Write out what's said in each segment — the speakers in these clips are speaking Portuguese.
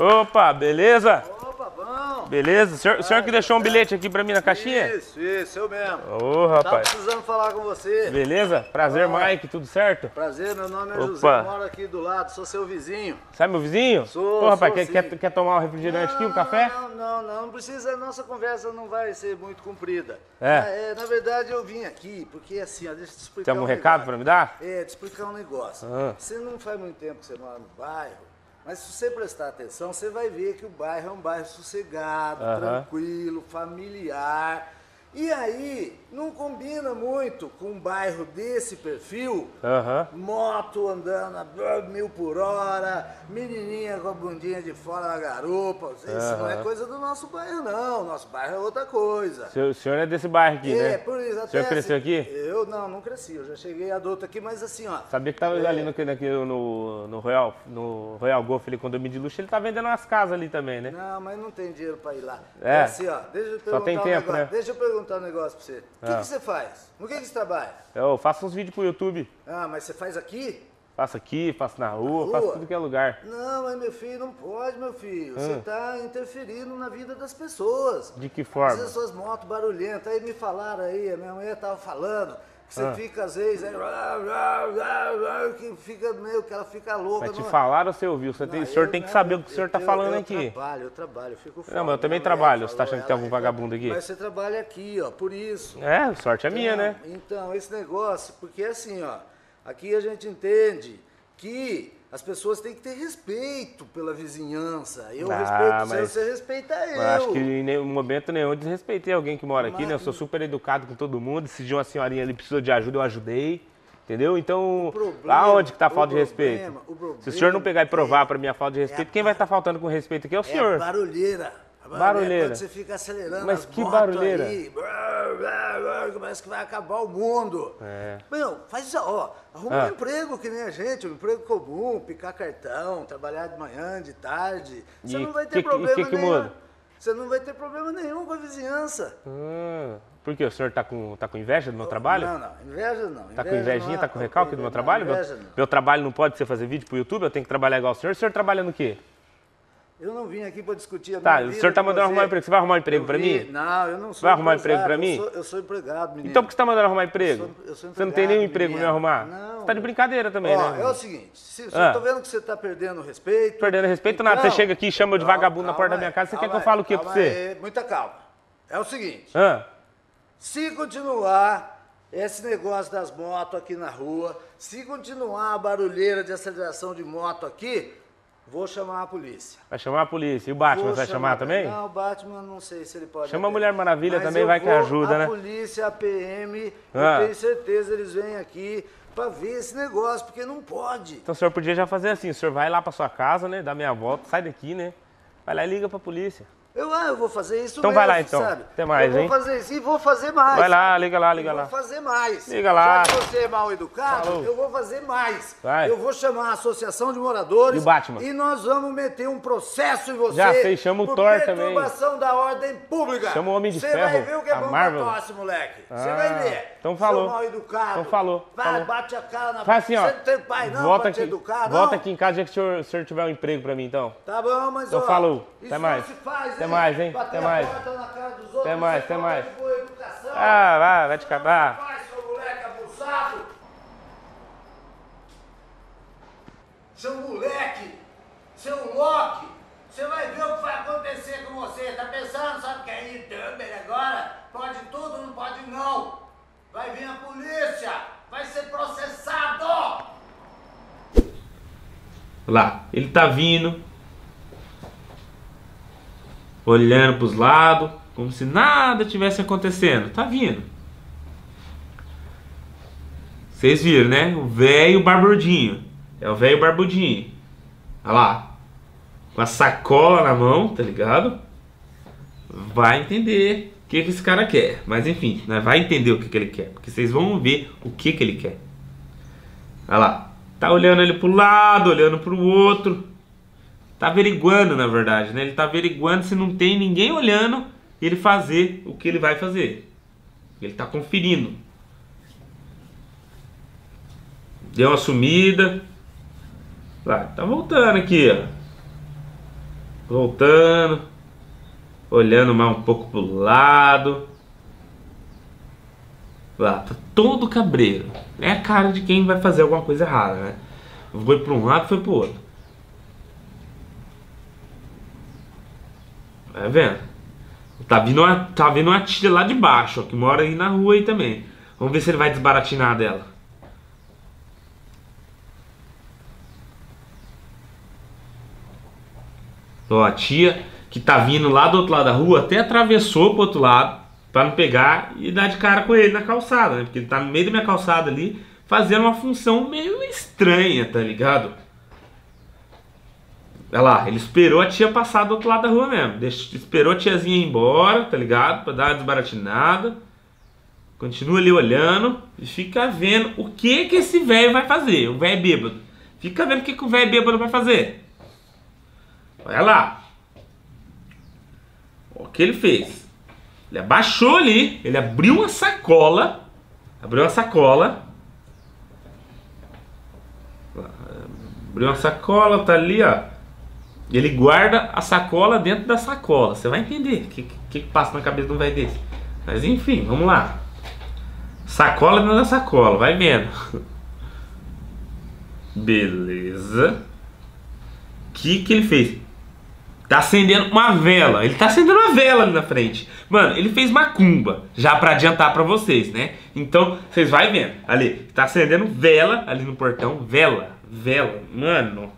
Opa, beleza? Opa, bom. Beleza? O senhor, o senhor que deixou um bilhete aqui pra mim na caixinha? Isso, isso, eu mesmo. Ô, Tava rapaz. precisando falar com você. Beleza? Prazer, Mike, tudo certo? Prazer, meu nome é Opa. José, moro aqui do lado, sou seu vizinho. Sabe meu vizinho? Sou, Ô, rapaz, sou quer, quer, quer tomar um refrigerante aqui, um Não, café? Não, não, não, não precisa, nossa conversa não vai ser muito comprida. É. Ah, é, na verdade, eu vim aqui, porque assim, ó, deixa eu te explicar Tem algum um recado pra negócio. me dar? É, te explicar um negócio. Ah. Você não faz muito tempo que você mora no bairro, mas se você prestar atenção, você vai ver que o bairro é um bairro sossegado, Aham. tranquilo, familiar. E aí, não combina muito com um bairro desse perfil, Aham. moto andando a mil por hora, menininha com a bundinha de fora da garupa. Isso não é coisa do nosso bairro, não. Nosso bairro é outra coisa. O senhor, o senhor é desse bairro aqui, é, né? por isso. O senhor cresceu assim, aqui? Eu não, não cresci. Eu já cheguei adulto aqui, mas assim, ó. Sabia que tava É. ali no, no, no, no Royal, no Royal Golf, ali, condomínio de luxo, ele tá vendendo umas casas ali também, né? Não, mas não tem dinheiro pra ir lá. É. assim, ó. Deixa eu perguntar tem um tempo, negócio. né? Deixa eu perguntar um negócio pra você. O que, Ah. que você faz? No que, que você trabalha? Eu faço uns vídeos pro YouTube. Ah, mas você faz aqui? Faço aqui, faço na rua, rua? faço tudo que é lugar. Não, mas meu filho, não pode, meu filho. Você Ah. tá interferindo na vida das pessoas. De que forma? vezes suas motos barulhentas, aí me falaram aí, a minha mulher tava falando, você Ah. fica às vezes, aí, rá, que fica meio, que ela fica louca. Mas te não- falaram ou você ouviu? Você tem- Não, o senhor eu- tem que saber eu- o que o senhor tá eu- falando eu aqui. trabalho, eu trabalho, eu fico fora. Não, mas eu também Minha trabalho. Você tá falou, achando que tem algum vagabundo aqui? Mas você trabalha aqui, ó, por isso. É, sorte é minha, Então, né? Então, esse negócio, porque assim, ó, aqui a gente entende que as pessoas têm que ter respeito pela vizinhança. Eu Ah, respeito mas- você respeita eu. Eu acho que em nenhum momento nenhum desrespeitei alguém que mora aqui, Mas- né? Eu sou super educado com todo mundo. Se de uma senhorinha ali precisou de ajuda, eu ajudei. Entendeu? Então, problema- lá onde que tá a falta de problema- respeito? o Se o senhor não pegar e provar é- pra mim a falta de respeito, a- quem vai estar faltando com respeito aqui é o É senhor. barulheira. A Barulheira. Quando você fica acelerando Mas as que barulheira? aí, parece que vai acabar o mundo. É. Meu, faz isso, ó. Arruma Ah. um emprego que nem a gente, um emprego comum, picar cartão, trabalhar de manhã, de tarde. Você E não vai ter que- problema que que nenhum. muda? Você não vai ter problema nenhum com a vizinhança. Ah, por quê? O senhor tá com, tá com inveja do meu trabalho? Não, não, inveja não. Tá com invejinha, não, tá com não, recalque do meu não, trabalho? Meu, Inveja não. meu trabalho não pode ser fazer vídeo pro YouTube? Eu tenho que trabalhar igual o senhor? O senhor trabalha no quê? Eu não vim aqui pra discutir a Tá, o senhor tá com mandando arrumar um emprego. Você vai arrumar um emprego Eu vim- mim? Não, eu não sou Vai arrumar emprego empresário, pra eu mim? sou- Eu sou empregado, menino. Então por que você tá mandando arrumar emprego? Eu sou- eu sou você não tem nenhum empregado, emprego pra me arrumar? Não. Você tá de brincadeira também, Ó, né? é o seguinte, se você Ah. tô vendo que você tá perdendo respeito. Perdendo respeito nada. Você chega aqui e chama eu de vagabundo na porta da aí, minha casa, você quer calma que eu aí, fale o quê calma você? aí, muita calma. É o seguinte, Hã? se continuar esse negócio das motos aqui na rua, se continuar a barulheira de aceleração de moto aqui, vou chamar a polícia. Vai chamar a polícia. E o Batman Vou vai chamar também? Não, o Batman não sei se ele pode. Chama a. Mulher Maravilha Mas também, vai que ajuda, a né? polícia, a PM, Ah. eu tenho certeza eles vêm aqui pra ver esse negócio, porque não pode. Então o senhor podia já fazer assim, o senhor vai lá pra sua casa, né? Dá meia volta, sai daqui, né? Vai lá e liga pra polícia. Eu, ah, eu vou fazer isso Então mesmo, vai lá, então. sabe? Até mais, eu vou hein? fazer isso e vou fazer mais. Vai lá, liga lá, liga Eu lá. Vou fazer mais. Liga lá. Já que você é mal educado, Falou. eu vou fazer mais. Vai. Eu vou chamar a Associação de Moradores. E o Batman? E nós vamos meter um processo em você. Já sei, chama o Thor também. perturbação da ordem pública. Chama o Homem de Você Ferro, vai ver o que é bom Marvel. pra tosse, moleque. Você Ah, vai ver. então falou. Mal educado. Então falou, Vai, falou. bate a cara na Faz assim, ó. Você não tem pai não volta pra aqui, te educar, volta não? aqui em casa dia que o senhor, o senhor tiver um emprego pra mim, então. Tá bom, mas Então ó, falou. isso Até não mais. se faz, Até mais, hein? Bater Até mais. porta outros, Até mais, até mais. Ah, vai, vai te. Vai, seu moleque abusado! Seu moleque! Seu Loki! Você vai ver o que vai acontecer com você. Tá pensando, sabe que é youtuber agora? Pode tudo, não pode não. Vai vir a polícia! Vai ser processado! Lá, ele tá vindo, olhando pros lados, como se nada tivesse acontecendo. Tá vindo. Vocês viram, né? O velho barbudinho. É o velho barbudinho. Olha lá. Com a sacola na mão, tá ligado? Vai entender o que, que esse cara quer. Mas enfim, né? vai entender o que, que ele quer. Porque vocês vão ver o que, que ele quer. Olha lá. Tá olhando ele pro lado, olhando pro outro. Tá averiguando, na verdade, né? Ele tá averiguando se não tem ninguém olhando ele fazer o que ele vai fazer. Ele tá conferindo. Deu uma sumida. Lá, tá voltando aqui, ó. voltando, olhando mais um pouco pro lado. Lá, tá todo cabreiro. É a cara de quem vai fazer alguma coisa errada, né? Foi para um lado, foi pro outro. Tá vendo? Tá vindo uma, tá vindo uma tia lá de baixo, ó, que mora aí na rua aí também. Vamos ver se ele vai desbaratinar dela. Ó, a tia que tá vindo lá do outro lado da rua até atravessou pro outro lado para não pegar e dar de cara com ele na calçada, né? Porque ele tá no meio da minha calçada ali, fazendo uma função meio estranha, tá ligado? Olha lá, ele esperou a tia passar do outro lado da rua mesmo. Esperou a tiazinha ir embora, tá ligado? Pra dar uma desbaratinada. Continua ali olhando e fica vendo o que que esse velho vai fazer, o velho bêbado. Fica vendo o que, que o velho bêbado vai fazer. Olha lá. O que ele fez? Ele abaixou ali, ele abriu uma sacola. Abriu uma sacola. Abriu uma sacola, tá ali, ó. Ele guarda a sacola dentro da sacola. Você vai entender o que, que, que, passa na cabeça de um velho desse. Mas enfim, vamos lá. Sacola dentro da sacola, vai vendo. Beleza. O que, que ele fez? Tá acendendo uma vela. Ele tá acendendo uma vela ali na frente. Mano, ele fez macumba. Já para adiantar para vocês, né? Então, vocês vai vendo. Ali, tá acendendo vela ali no portão. Vela. Vela. Mano.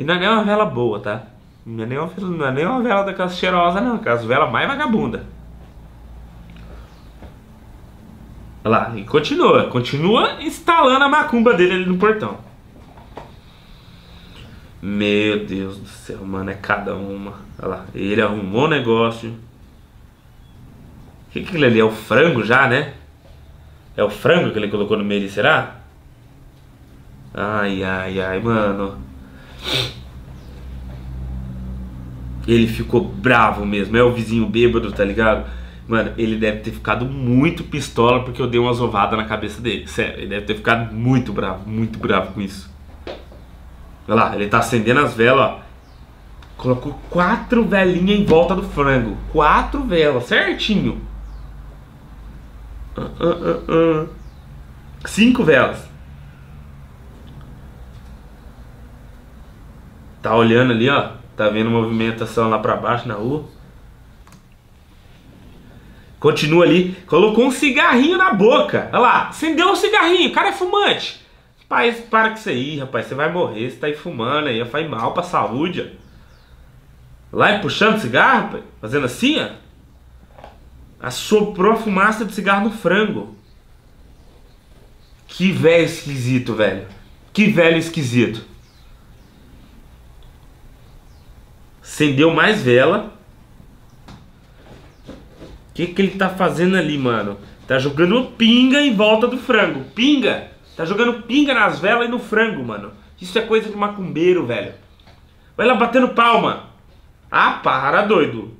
E não é nem uma vela boa, tá? Não é nem uma, não é nem uma vela daquelas cheirosas, não. Aquelas velas mais vagabunda. Olha lá. E continua. Continua instalando a macumba dele ali no portão. Meu Deus do céu, mano, é cada uma. Olha lá, ele arrumou o negócio. O que, que aquilo ali é? O frango já, né? É o frango que ele colocou no meio, será? Ai, ai, ai, mano. Ele ficou bravo mesmo. É o vizinho bêbado, tá ligado? Mano, ele deve ter ficado muito pistola porque eu dei uma ovada na cabeça dele. Sério, ele deve ter ficado muito bravo, muito bravo com isso. Olha lá, ele tá acendendo as velas, ó. Colocou quatro velinhas em volta do frango. Quatro velas, certinho. Uh, uh, uh, Cinco velas. Tá olhando ali, ó. Tá vendo movimentação lá pra baixo na rua. Continua ali. Colocou um cigarrinho na boca. Olha lá, acendeu um cigarrinho. O cara é fumante. Pai, para com isso aí, rapaz. Você vai morrer, você tá aí fumando aí, faz mal pra saúde. Ó. Lá e puxando cigarro, rapaz, fazendo assim, ó. Assoprou a fumaça de cigarro no frango. Que velho esquisito, velho. Que velho esquisito. Acendeu mais vela. O que, que ele tá fazendo ali, mano? Tá jogando pinga em volta do frango. Pinga! Tá jogando pinga nas velas e no frango, mano. Isso é coisa de macumbeiro, velho. Vai lá batendo palma. Ah, para, doido.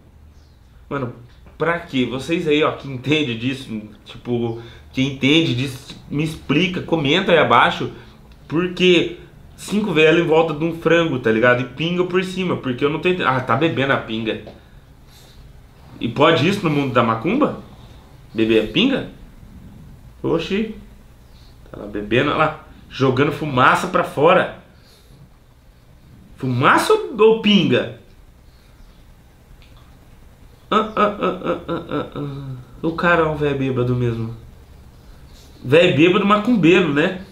Mano, pra quê? Vocês aí, ó, que entende disso, tipo, que entende disso, me explica, comenta aí abaixo. Porque cinco velas em volta de um frango, tá ligado? E pinga por cima, porque eu não tenho. Ah, tá bebendo a pinga. E pode isso no mundo da macumba? Beber a pinga? Oxi. Tá lá bebendo, lá, jogando fumaça pra fora. Fumaça ou pinga? Ah, ah, ah, o cara é um velho bêbado mesmo. Velho bêbado macumbeiro, né?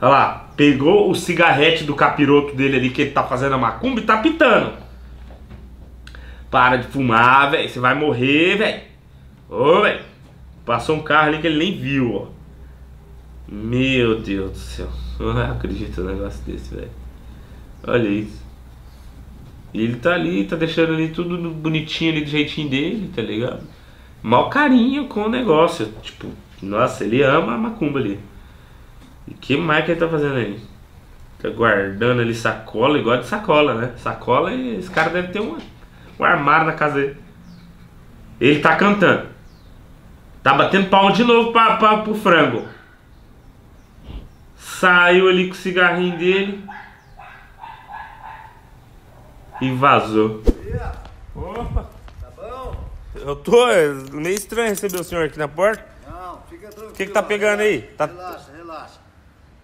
Olha lá, pegou o cigarrete do capiroto dele ali que ele tá fazendo a macumba e tá pitando. Para de fumar, velho. Você vai morrer, velho. Ô, velho. Passou um carro ali que ele nem viu, ó. Meu Deus do céu. Eu não acredito num negócio desse, velho. Olha isso. Ele tá ali, tá deixando ali tudo bonitinho ali do jeitinho dele, tá ligado? Mal carinho com o negócio. Tipo, nossa, ele ama a macumba ali. E que mais que ele tá fazendo aí? Tá guardando ali sacola, igual de sacola, né? Sacola e esse cara deve ter um, um armário na casa dele. Ele tá cantando. Tá batendo pau de novo pra, pra, pro frango. Saiu ali com o cigarrinho dele. E vazou. Opa! tá bom? Eu tô é meio estranho receber o senhor aqui na porta. Não, fica tranquilo. O que que tá pegando aí? Tá- Relaxa, relaxa.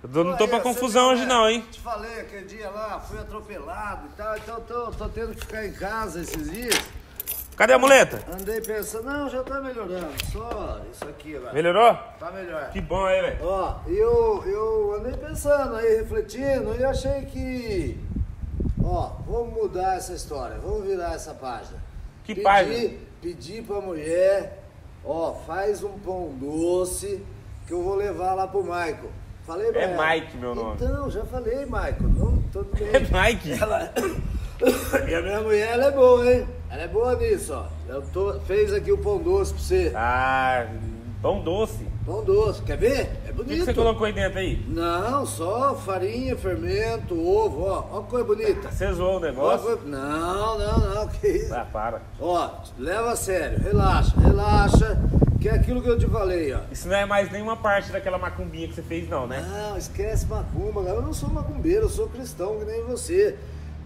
Eu não tô pra Aí, confusão hoje viu, não, hein? Te falei aquele dia lá, fui atropelado e tal, então tô, tô tendo que ficar em casa esses dias. Cadê a muleta? Andei pensando, não, já tá melhorando, só isso aqui agora. Melhorou? Tá melhor. Que bom aí, velho. Ó, eu, eu andei pensando aí, refletindo, e achei que. Ó, vamos mudar essa história, vamos virar essa página. Que Pedi- página? Pedi pra mulher, ó, faz um pão doce que eu vou levar lá pro Maico. Falei É ela. Mike, meu nome. Então, já falei, Maico. Não, tudo bem. É Mike. Ela... e a minha mulher, ela é boa, hein? Ela é boa nisso, ó. Eu tô... Fez aqui o pão doce pra você. Ah, pão doce. Pão doce, quer ver? É O que, bonito. que você colocou aí dentro aí? Não, só farinha, fermento, ovo, ó. Ó que coisa bonita. Você zoou o negócio? coisa- Não, não, não, que isso. Ah, para. Ó, leva a sério, relaxa, relaxa, que é aquilo que eu te falei, ó. Isso não é mais nenhuma parte daquela macumbinha que você fez, não, né? Não, esquece macumba, cara. Eu não sou macumbeiro, eu sou cristão que nem você.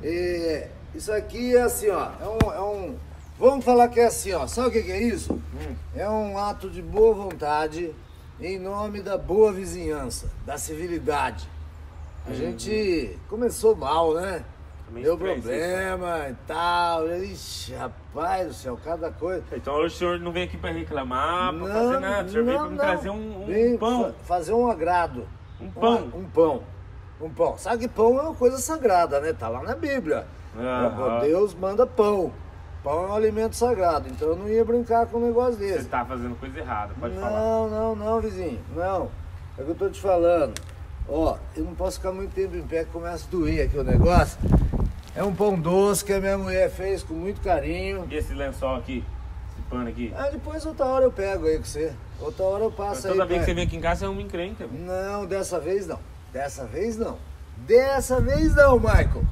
É, isso aqui é assim, ó. É um, é um- Vamos falar que é assim, ó. Sabe o que, que é isso? É um ato de boa vontade em nome da boa vizinhança, da civilidade. A gente começou mal, né? Isso aí, problema e tal. Ixi, rapaz do céu, cada coisa. Então hoje o senhor não veio aqui pra reclamar, pra fazer nada. O senhor veio pra me não. trazer um, um Vem pão. fa- fazer um agrado. Um pão. Um, um pão. Um pão. Sabe que pão é uma coisa sagrada, né? Tá lá na Bíblia. Deus manda pão. Pão é um alimento sagrado. Então eu não ia brincar com um negócio Você desse. tá fazendo coisa errada, pode falar. não, não, não, vizinho. Não. É o que eu tô te falando. Ó, eu não posso ficar muito tempo em pé que começa a doer aqui o negócio. É um pão doce que a minha mulher fez com muito carinho. E esse lençol aqui? Esse pano aqui? Ah, depois outra hora eu pego aí com você. Outra hora eu Mas passo aí. toda vez que você vem aqui em casa, é uma encrenca. velho. Não, dessa vez não. Dessa vez não. Dessa vez não, Michael.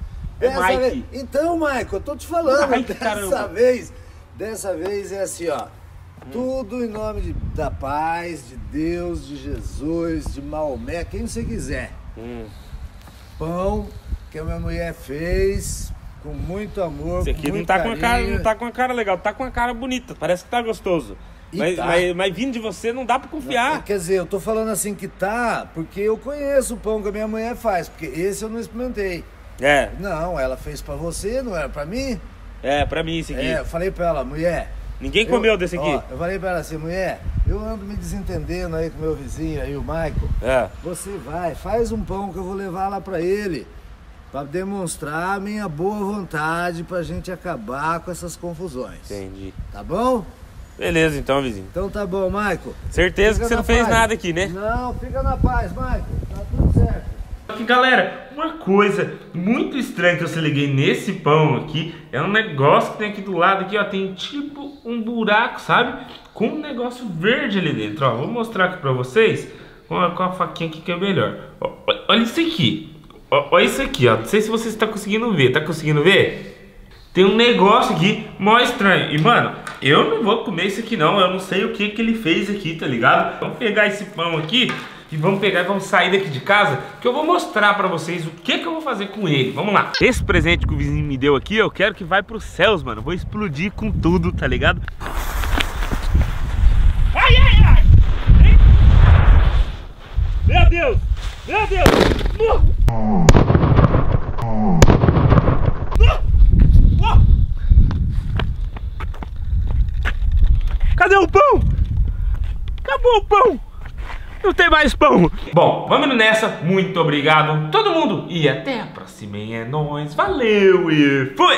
É Dessa Mike. vez. Então, Michael, eu tô te falando. Mike, dessa caramba. vez. Dessa vez é assim, ó. Tudo em nome de- da paz, de Deus, de Jesus, de Maomé, quem você quiser. Hum. Pão que a minha mulher fez com muito amor. Esse com aqui não muito tá, com a cara, não tá com a cara legal, tá com a cara bonita, parece que tá gostoso. Mas, tá. mas, mas vindo de você não dá pra confiar. Quer dizer, eu tô falando assim que tá, porque eu conheço o pão que a minha mulher faz, porque esse eu não experimentei. É, Não, ela fez pra você, não era pra mim? é, pra mim esse aqui. É, eu falei pra ela, mulher. Ninguém comeu eu- desse aqui. ó, eu falei pra ela assim, mulher, eu ando me desentendendo aí com meu vizinho aí, o Michael. É. Você vai, faz um pão que eu vou levar lá pra ele. Pra demonstrar a minha boa vontade pra gente acabar com essas confusões. Entendi. Tá bom? Beleza então, vizinho. Então tá bom, Michael. Certeza Fica que você não fez paz. nada aqui, né? Não, fica na paz, Michael. Tá tudo certo. Aqui, galera, uma coisa muito estranha que eu se liguei nesse pão aqui é um negócio que tem aqui do lado aqui, ó, tem tipo um buraco, sabe? Com um negócio verde ali dentro, ó. Vou mostrar aqui pra vocês com a, com a faquinha aqui que é melhor. Ó, olha isso aqui. Olha isso aqui, ó. Não sei se vocês estão conseguindo ver. Tá conseguindo ver? Tem um negócio aqui mó estranho. E, mano, eu não vou comer isso aqui, não. Eu não sei o que que ele fez aqui, tá ligado? Vamos pegar esse pão aqui e vamos pegar e vamos sair daqui de casa que eu vou mostrar pra vocês o que que eu vou fazer com ele. Vamos lá. Esse presente que o vizinho me deu aqui, eu quero que vai pros céus, mano. Vou explodir com tudo, tá ligado? Ai, ai, ai! Meu Deus! Meu Deus! Cadê o pão? Acabou o pão! Não tem mais pão! Bom, vamos nessa. Muito obrigado, todo mundo. E até a próxima. É nóis. Valeu e fui!